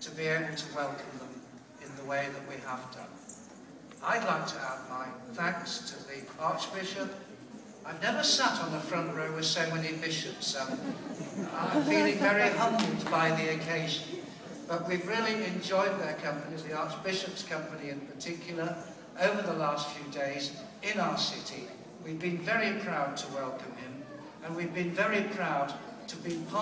to be able to welcome them in the way that we have done. I'd like to add my thanks to the Archbishop. I've never sat on the front row with so many bishops. Um, I'm feeling very humbled by the occasion. But we've really enjoyed their company, the Archbishop's company in particular, over the last few days in our city. We've been very proud to welcome him, and we've been very proud to be part